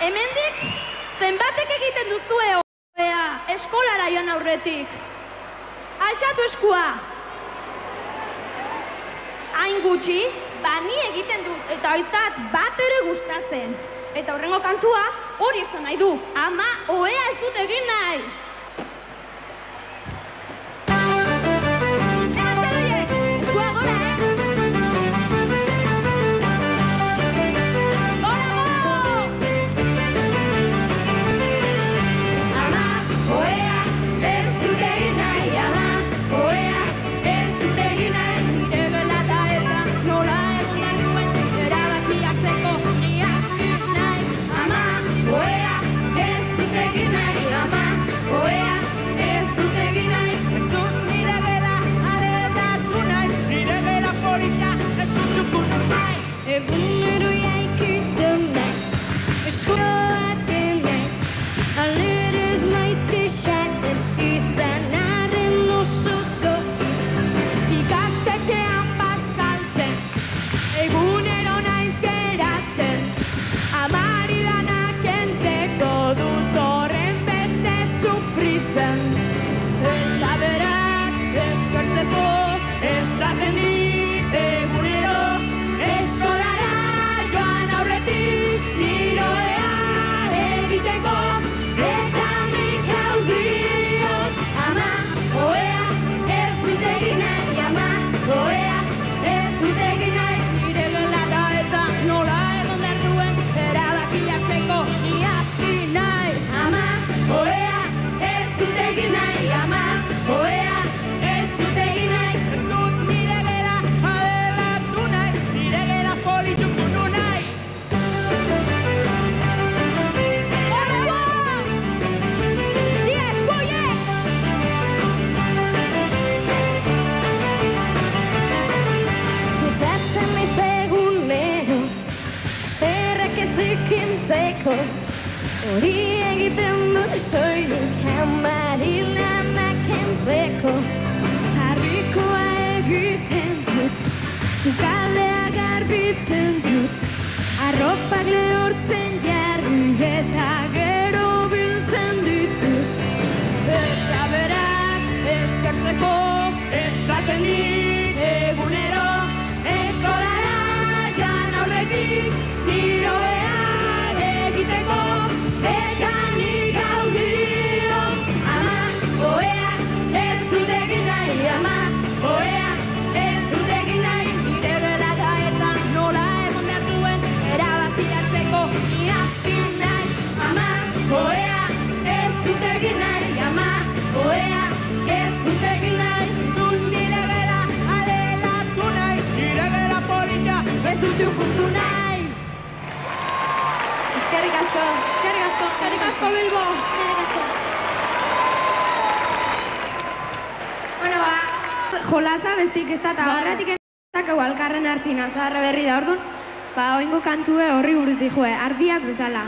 hemendik zenbatek egiten duzue oea eskolara joan aurretik. Altxatu eskua. Hain gutxi, bani egiten dut eta oizat bat ere gustatzen. Eta horrengo kantua hori esan nahi du. Ama, oea ez dut egin nahi. Hori egiten dut soilik hamari lanak entzeko Harrikoa egiten dut, zukalea garbitzen dut polita ez dut txukundu nahi Eskerrik asko, eskerrik asko, Eskerrik asko Bilbo. Eskerrik asko. Bueno, ba, jolaza bestik ez da, eta horretik ez da, alkarren hartina, zaharra berri da, orduan, ba, oingo kantue horri buruz dijue, ardiak bezala.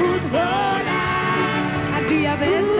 could a out. I'd a better.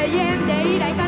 thời gian để đại ca